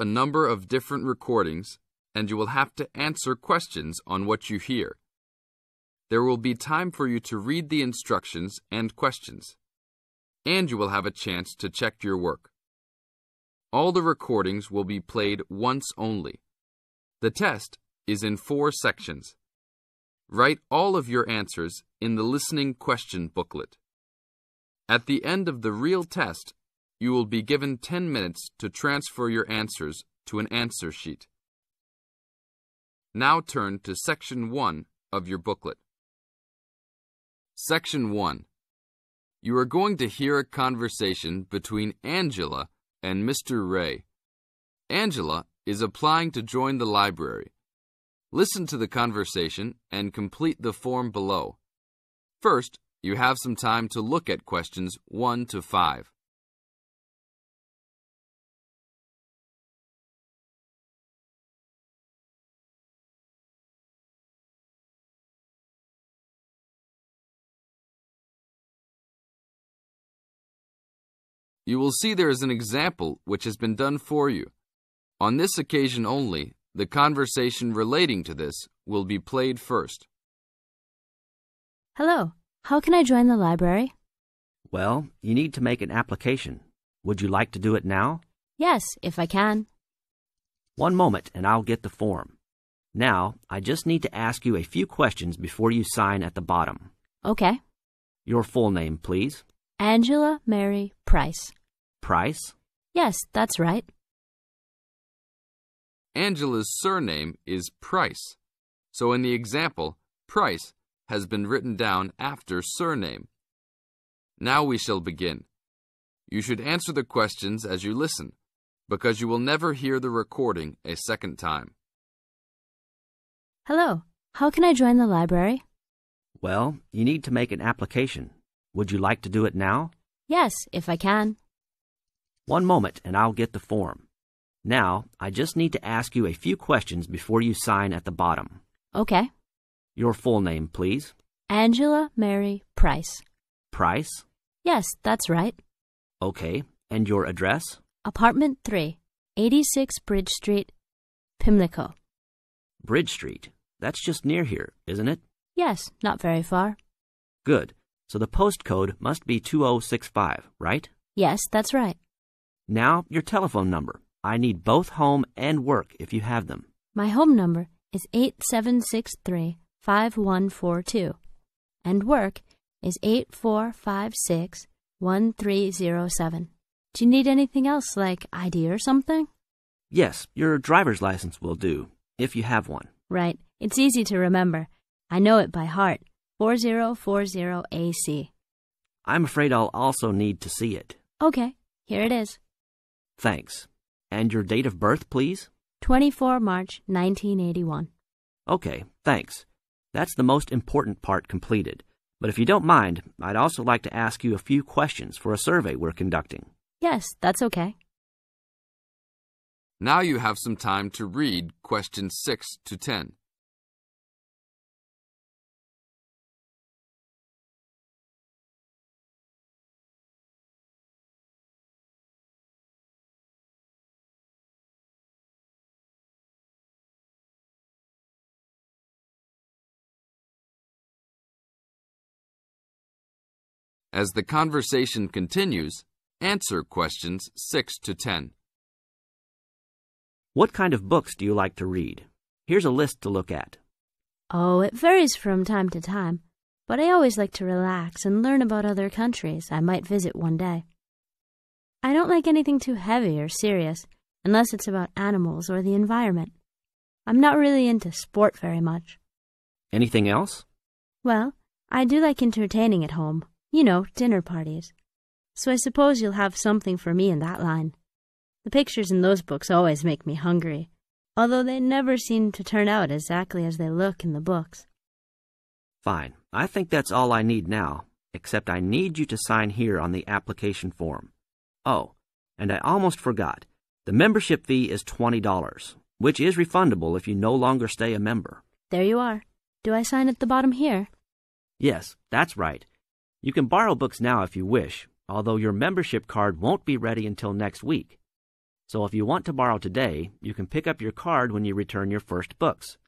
a number of different recordings and you will have to answer questions on what you hear. There will be time for you to read the instructions and questions, and you will have a chance to check your work. All the recordings will be played once only. The test is in four sections. Write all of your answers in the listening question booklet. At the end of the real test, you will be given 10 minutes to transfer your answers to an answer sheet. Now turn to Section 1 of your booklet. Section 1. You are going to hear a conversation between Angela and Mr. Ray. Angela is applying to join the library. Listen to the conversation and complete the form below. First, you have some time to look at questions 1 to 5. You will see there is an example which has been done for you. On this occasion only, the conversation relating to this will be played first. Hello, how can I join the library? Well, you need to make an application. Would you like to do it now? Yes, if I can. One moment and I'll get the form. Now, I just need to ask you a few questions before you sign at the bottom. Okay. Your full name, please. Angela Mary Price. Price? Yes, that's right. Angela's surname is Price. So in the example, Price has been written down after surname. Now we shall begin. You should answer the questions as you listen, because you will never hear the recording a second time. Hello, how can I join the library? Well, you need to make an application. Would you like to do it now? Yes, if I can. One moment and I'll get the form. Now, I just need to ask you a few questions before you sign at the bottom. Okay. Your full name, please. Angela Mary Price. Price? Yes, that's right. Okay. And your address? Apartment 3, 86 Bridge Street, Pimlico. Bridge Street. That's just near here, isn't it? Yes, not very far. Good. So the postcode must be 2065, right? Yes, that's right. Now, your telephone number. I need both home and work if you have them. My home number is 8763 5142, and work is 8456 1307. Do you need anything else like ID or something? Yes, your driver's license will do, if you have one. Right. It's easy to remember. I know it by heart. 4040AC. I'm afraid I'll also need to see it. Okay, here it is. Thanks. And your date of birth, please? 24 March 1981. Okay, thanks. That's the most important part completed. But if you don't mind, I'd also like to ask you a few questions for a survey we're conducting. Yes, that's okay. Now you have some time to read questions 6 to 10. As the conversation continues, answer questions 6 to 10. What kind of books do you like to read? Here's a list to look at. Oh, it varies from time to time, but I always like to relax and learn about other countries I might visit one day. I don't like anything too heavy or serious unless it's about animals or the environment. I'm not really into sport very much. Anything else? Well, I do like entertaining at home. You know, dinner parties. So I suppose you'll have something for me in that line. The pictures in those books always make me hungry, although they never seem to turn out exactly as they look in the books. Fine. I think that's all I need now, except I need you to sign here on the application form. Oh, and I almost forgot. The membership fee is $20, which is refundable if you no longer stay a member. There you are. Do I sign at the bottom here? Yes, that's right. You can borrow books now if you wish, although your membership card won't be ready until next week. So if you want to borrow today, you can pick up your card when you return your first books.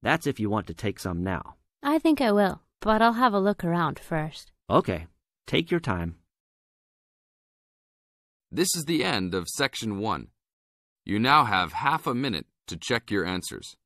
That's if you want to take some now. I think I will, but I'll have a look around first. Okay, take your time. This is the end of section 1. You now have half a minute to check your answers.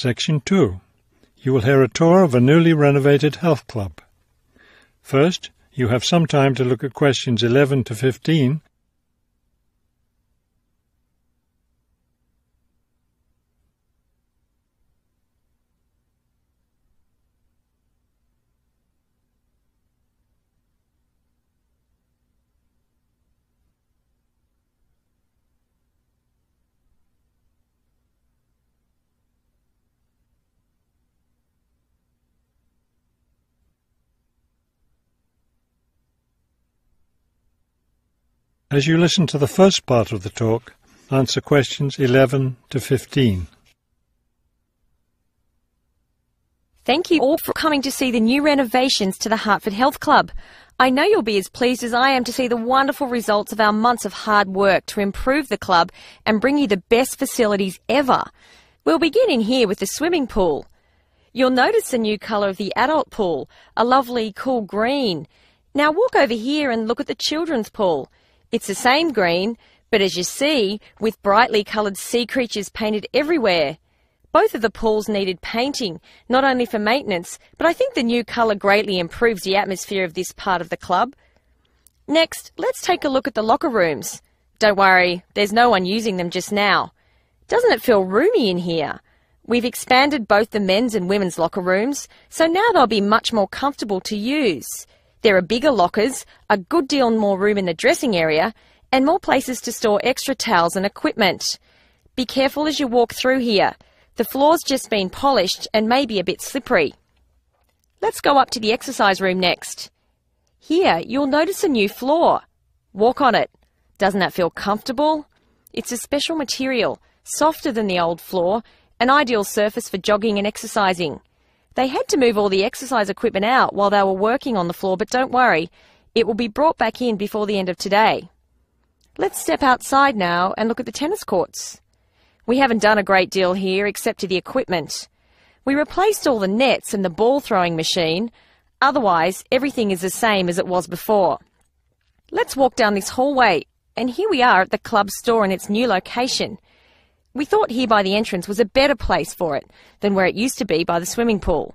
Section 2. You will hear a tour of a newly renovated health club. First, you have some time to look at questions 11 to 15 As you listen to the first part of the talk, answer questions 11 to 15. Thank you all for coming to see the new renovations to the Hartford Health Club. I know you'll be as pleased as I am to see the wonderful results of our months of hard work to improve the club and bring you the best facilities ever. We'll begin in here with the swimming pool. You'll notice the new colour of the adult pool, a lovely cool green. Now walk over here and look at the children's pool. It's the same green, but as you see, with brightly coloured sea creatures painted everywhere. Both of the pools needed painting, not only for maintenance, but I think the new colour greatly improves the atmosphere of this part of the club. Next, let's take a look at the locker rooms. Don't worry, there's no one using them just now. Doesn't it feel roomy in here? We've expanded both the men's and women's locker rooms, so now they'll be much more comfortable to use. There are bigger lockers, a good deal more room in the dressing area, and more places to store extra towels and equipment. Be careful as you walk through here. The floor's just been polished and may be a bit slippery. Let's go up to the exercise room next. Here, you'll notice a new floor. Walk on it. Doesn't that feel comfortable? It's a special material, softer than the old floor, an ideal surface for jogging and exercising. They had to move all the exercise equipment out while they were working on the floor, but don't worry, it will be brought back in before the end of today. Let's step outside now and look at the tennis courts. We haven't done a great deal here except to the equipment. We replaced all the nets and the ball throwing machine. Otherwise, everything is the same as it was before. Let's walk down this hallway, and here we are at the club store in its new location. We thought here by the entrance was a better place for it than where it used to be by the swimming pool,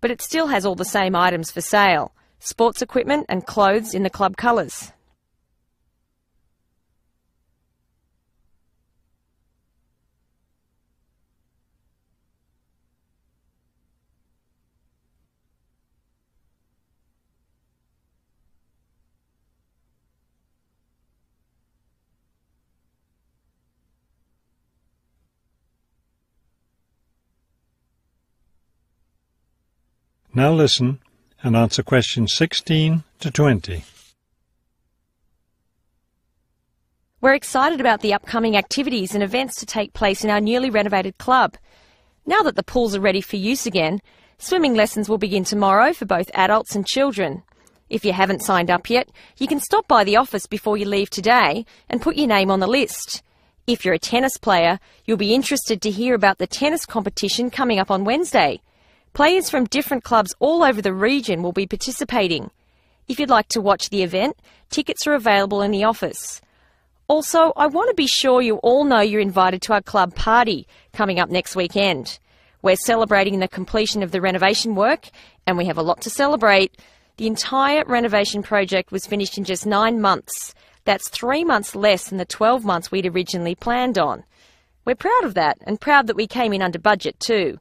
but it still has all the same items for sale sports equipment and clothes in the club colours. Now listen and answer questions 16 to 20. We're excited about the upcoming activities and events to take place in our newly renovated club. Now that the pools are ready for use again, swimming lessons will begin tomorrow for both adults and children. If you haven't signed up yet, you can stop by the office before you leave today and put your name on the list. If you're a tennis player, you'll be interested to hear about the tennis competition coming up on Wednesday. Players from different clubs all over the region will be participating. If you'd like to watch the event, tickets are available in the office. Also, I want to be sure you all know you're invited to our club party coming up next weekend. We're celebrating the completion of the renovation work and we have a lot to celebrate. The entire renovation project was finished in just nine months. That's three months less than the 12 months we'd originally planned on. We're proud of that and proud that we came in under budget too.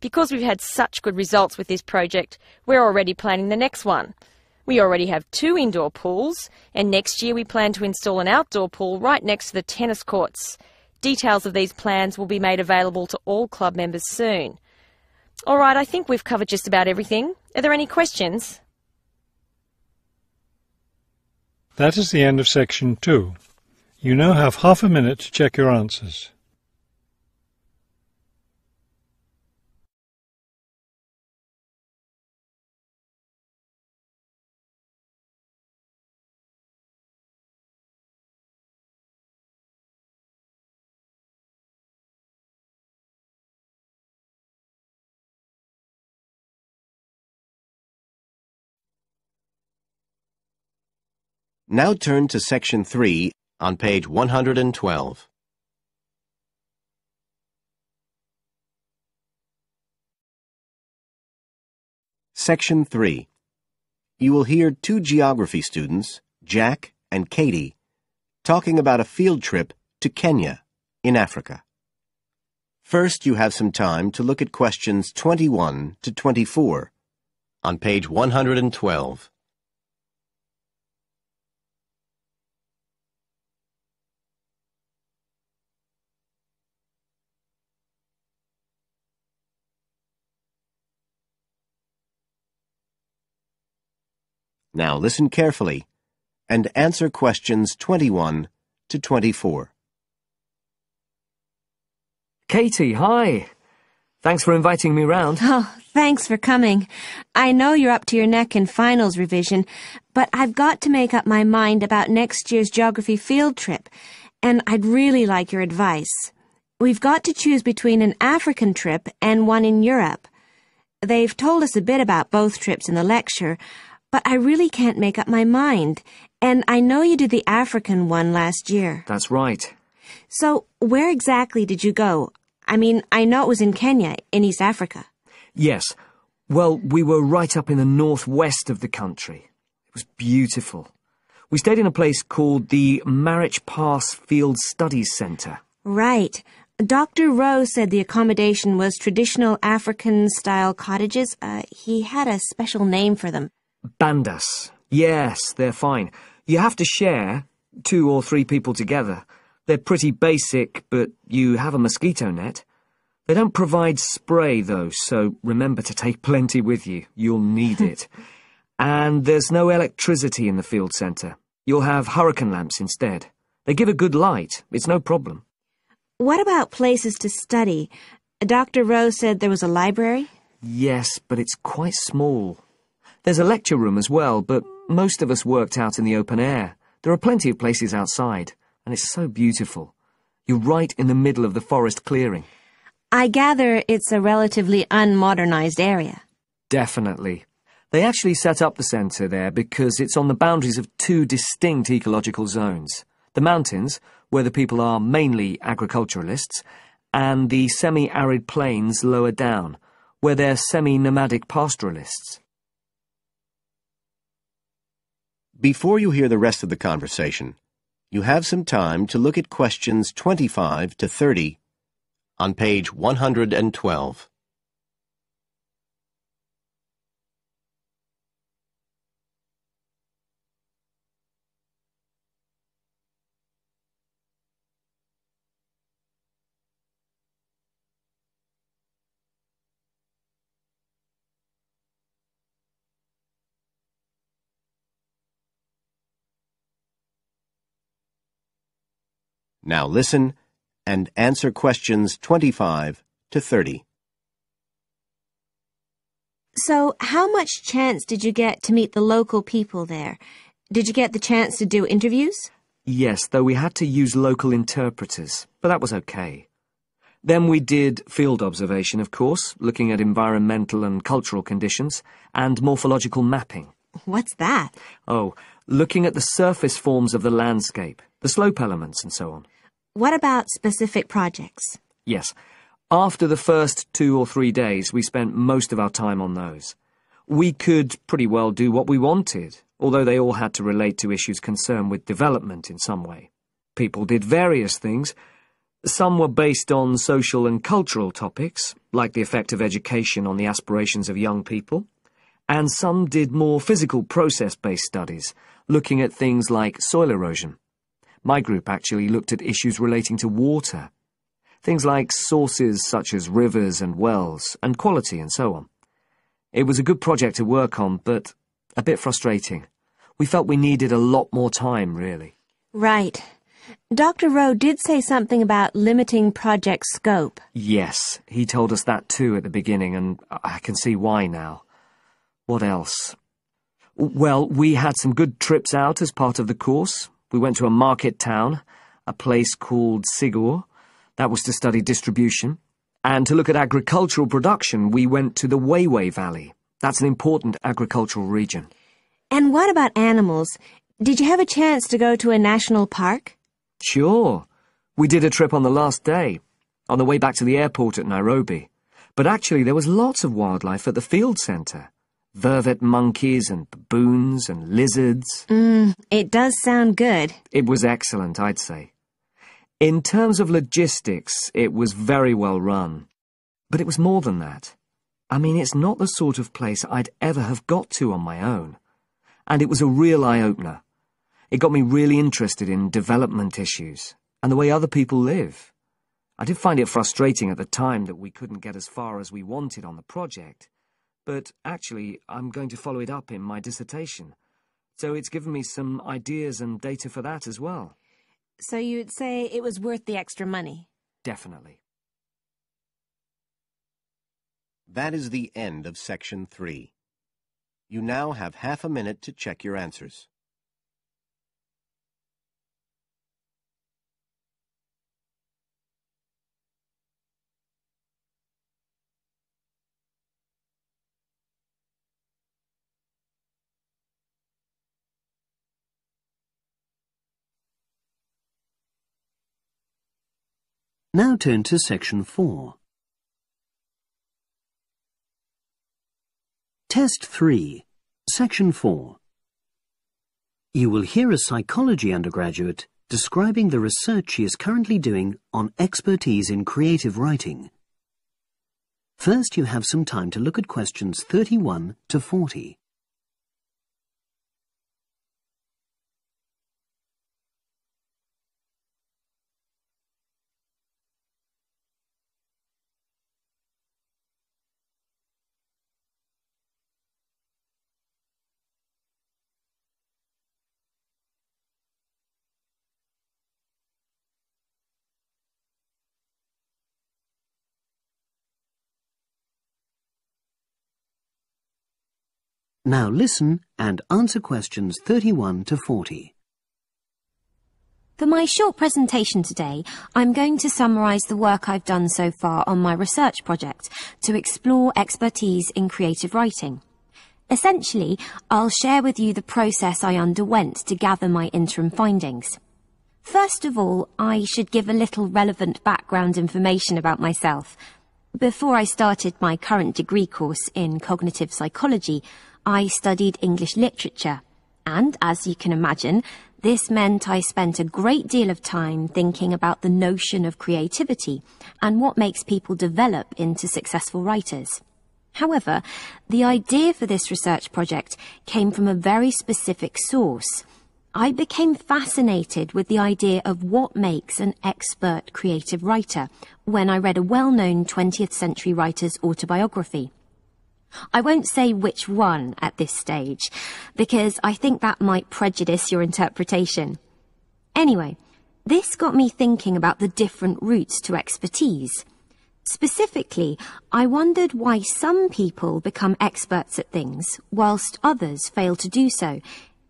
Because we've had such good results with this project, we're already planning the next one. We already have two indoor pools, and next year we plan to install an outdoor pool right next to the tennis courts. Details of these plans will be made available to all club members soon. All right, I think we've covered just about everything. Are there any questions? That is the end of section two. You now have half a minute to check your answers. Now turn to section 3 on page 112. Section 3. You will hear two geography students, Jack and Katie, talking about a field trip to Kenya in Africa. First, you have some time to look at questions 21 to 24 on page 112. Now listen carefully and answer questions 21 to 24. Katie, hi. Thanks for inviting me round. Oh, thanks for coming. I know you're up to your neck in finals revision, but I've got to make up my mind about next year's geography field trip, and I'd really like your advice. We've got to choose between an African trip and one in Europe. They've told us a bit about both trips in the lecture, but I really can't make up my mind. And I know you did the African one last year. That's right. So, where exactly did you go? I mean, I know it was in Kenya, in East Africa. Yes. Well, we were right up in the northwest of the country. It was beautiful. We stayed in a place called the Marich Pass Field Studies Centre. Right. Dr. Rowe said the accommodation was traditional African style cottages. Uh, he had a special name for them. Bandas. Yes, they're fine. You have to share, two or three people together. They're pretty basic, but you have a mosquito net. They don't provide spray, though, so remember to take plenty with you. You'll need it. and there's no electricity in the field centre. You'll have hurricane lamps instead. They give a good light. It's no problem. What about places to study? Dr. Rose said there was a library? Yes, but it's quite small. There's a lecture room as well, but most of us worked out in the open air. There are plenty of places outside, and it's so beautiful. You're right in the middle of the forest clearing. I gather it's a relatively unmodernized area. Definitely. They actually set up the centre there because it's on the boundaries of two distinct ecological zones. The mountains, where the people are mainly agriculturalists, and the semi-arid plains lower down, where they're semi-nomadic pastoralists. Before you hear the rest of the conversation, you have some time to look at questions 25 to 30 on page 112. Now listen and answer questions 25 to 30. So, how much chance did you get to meet the local people there? Did you get the chance to do interviews? Yes, though we had to use local interpreters, but that was okay. Then we did field observation, of course, looking at environmental and cultural conditions, and morphological mapping. What's that? Oh, looking at the surface forms of the landscape, the slope elements, and so on. What about specific projects? Yes. After the first two or three days, we spent most of our time on those. We could pretty well do what we wanted, although they all had to relate to issues concerned with development in some way. People did various things. Some were based on social and cultural topics, like the effect of education on the aspirations of young people, and some did more physical process-based studies, looking at things like soil erosion. My group actually looked at issues relating to water. Things like sources such as rivers and wells, and quality and so on. It was a good project to work on, but a bit frustrating. We felt we needed a lot more time, really. Right. Dr. Rowe did say something about limiting project scope. Yes, he told us that too at the beginning, and I can see why now. What else? Well, we had some good trips out as part of the course. We went to a market town, a place called Sigor. That was to study distribution. And to look at agricultural production, we went to the Wei Wei Valley. That's an important agricultural region. And what about animals? Did you have a chance to go to a national park? Sure. We did a trip on the last day, on the way back to the airport at Nairobi. But actually, there was lots of wildlife at the field centre. Vervet monkeys and baboons and lizards. Mm, it does sound good. It was excellent, I'd say. In terms of logistics, it was very well run. But it was more than that. I mean, it's not the sort of place I'd ever have got to on my own. And it was a real eye-opener. It got me really interested in development issues and the way other people live. I did find it frustrating at the time that we couldn't get as far as we wanted on the project, but actually I'm going to follow it up in my dissertation. So it's given me some ideas and data for that as well. So you'd say it was worth the extra money? Definitely. That is the end of section three. You now have half a minute to check your answers. Now turn to section 4. Test 3, section 4. You will hear a psychology undergraduate describing the research she is currently doing on expertise in creative writing. First, you have some time to look at questions 31 to 40. Now listen and answer questions 31 to 40. For my short presentation today, I'm going to summarise the work I've done so far on my research project to explore expertise in creative writing. Essentially, I'll share with you the process I underwent to gather my interim findings. First of all, I should give a little relevant background information about myself. Before I started my current degree course in cognitive psychology, I studied English literature, and as you can imagine, this meant I spent a great deal of time thinking about the notion of creativity and what makes people develop into successful writers. However, the idea for this research project came from a very specific source. I became fascinated with the idea of what makes an expert creative writer when I read a well-known 20th century writer's autobiography. I won't say which one at this stage, because I think that might prejudice your interpretation. Anyway, this got me thinking about the different routes to expertise. Specifically, I wondered why some people become experts at things whilst others fail to do so,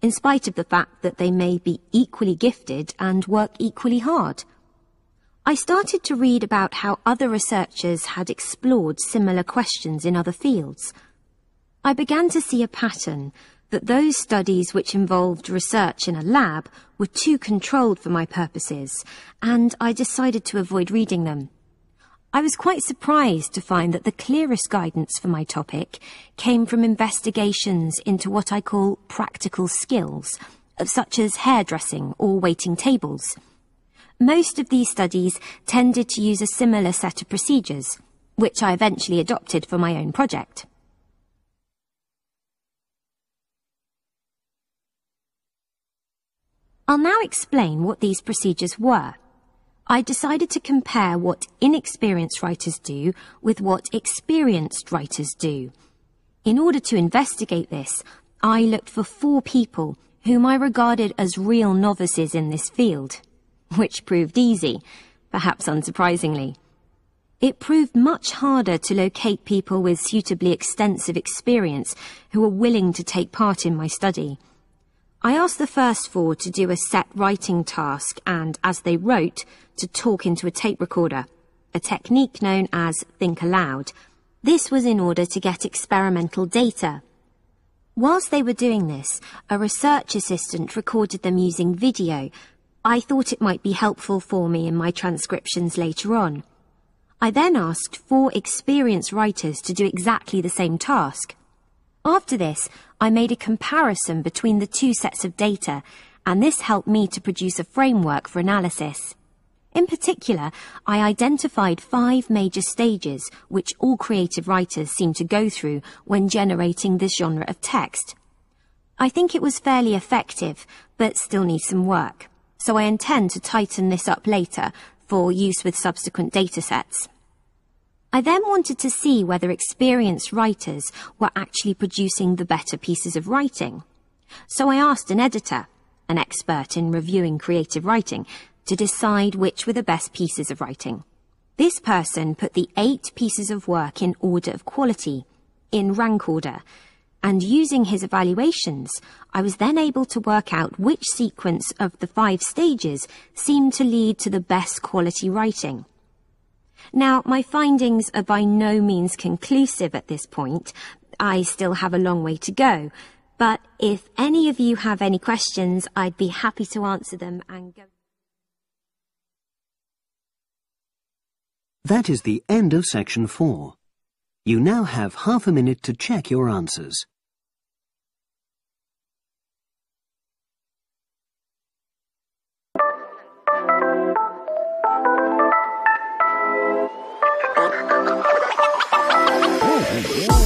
in spite of the fact that they may be equally gifted and work equally hard. I started to read about how other researchers had explored similar questions in other fields. I began to see a pattern that those studies which involved research in a lab were too controlled for my purposes, and I decided to avoid reading them. I was quite surprised to find that the clearest guidance for my topic came from investigations into what I call practical skills, such as hairdressing or waiting tables. Most of these studies tended to use a similar set of procedures, which I eventually adopted for my own project. I'll now explain what these procedures were. I decided to compare what inexperienced writers do with what experienced writers do. In order to investigate this, I looked for four people whom I regarded as real novices in this field, which proved easy, perhaps unsurprisingly. It proved much harder to locate people with suitably extensive experience who were willing to take part in my study. I asked the first four to do a set writing task and, as they wrote, to talk into a tape recorder, a technique known as think aloud. This was in order to get experimental data Whilst they were doing this, a research assistant recorded them using video. I thought it might be helpful for me in my transcriptions later on. I then asked four experienced writers to do exactly the same task. After this, I made a comparison between the two sets of data, and this helped me to produce a framework for analysis. In particular, I identified five major stages which all creative writers seem to go through when generating this genre of text. I think it was fairly effective, but still needs some work, so I intend to tighten this up later for use with subsequent datasets. I then wanted to see whether experienced writers were actually producing the better pieces of writing. So I asked an editor, an expert in reviewing creative writing, to decide which were the best pieces of writing. This person put the eight pieces of work in order of quality, in rank order, and using his evaluations, I was then able to work out which sequence of the five stages seemed to lead to the best quality writing. Now, my findings are by no means conclusive at this point. I still have a long way to go. But if any of you have any questions, I'd be happy to answer them and go. That is the end of section four. You now have half a minute to check your answers. Yeah.